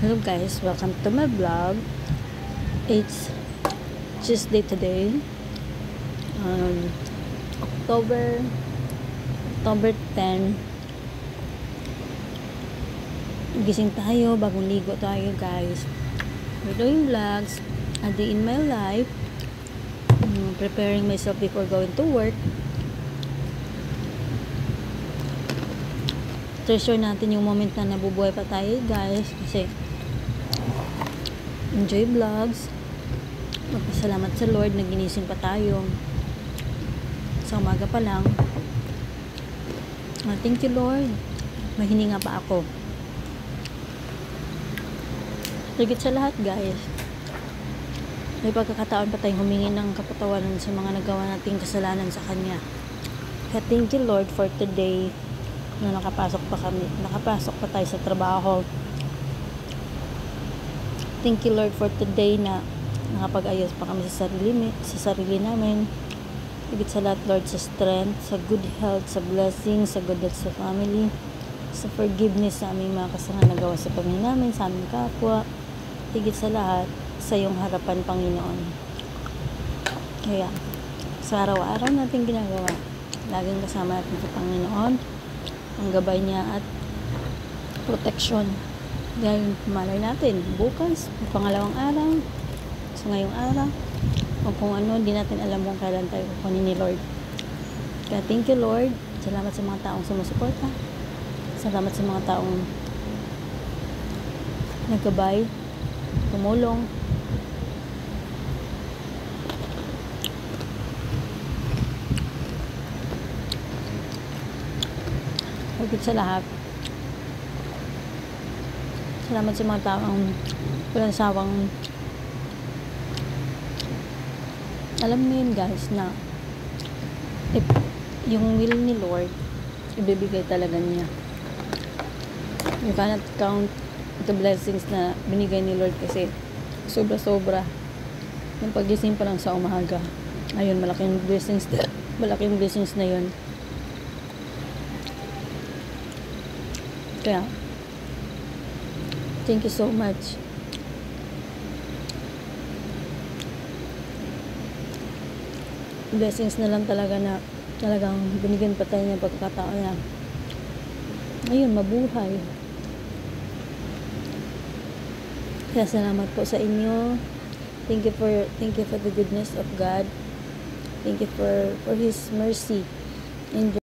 Hello guys, welcome to my vlog. It's Tuesday today. Um, October October 10. Gising tayo, bagong ligo tayo guys. We're doing vlogs. A day in my life. Um, preparing myself before going to work. treasure natin yung moment na nabubuhay pa tayo guys kasi enjoy vlogs. Magpasalamat sa Lord na ginising pa tayo. Sa umaga pa lang. Uh, thank you Lord. Mahininga pa ako. Higit sa lahat guys may pagkakataon pa tayong humingi ng kapatawaran sa mga nagawa nating kasalanan sa Kanya. Kaya thank you Lord for today na nakapasok pa kami, nakapasok pa tayo sa trabaho. Thank you Lord for today na nakapag-ayos pa kami sa sarili, sa sarili namin. Higit sa lahat Lord sa strength, sa good health, sa blessing, sa good health sa family, sa forgiveness sa aming mga kasalanan na gawa sa pamilya namin, sa aming kapwa. Higit sa lahat, sa iyong harapan Panginoon. Kaya, sa araw-araw natin ginagawa, laging kasama natin sa Panginoon ang gabay niya at protection dahil malay natin bukas pangalawang araw. Sa ngayong araw o kung ano hindi natin alam kung kailan tayo kukunin ni Lord. Kaya thank you Lord. Salamat sa mga taong sumusuporta. Salamat sa mga taong nagkabay tumulong. Higit sa lahat salamat sa mga taong walang sawang alam niyo yun guys na if yung will ni Lord ibibigay talaga niya. You cannot count the blessings na binigay ni Lord kasi sobra sobra yung pagising pa lang sa umaga. Ayun malaking blessings malaking blessings na yun. Kaya, thank you so much. Blessings na lang talaga na talagang binigyan pa tayo ng pagkakataon na ngayon, mabuhay. Kaya salamat po sa inyo. Thank you for thank you for the goodness of God. Thank you for for His mercy. Enjoy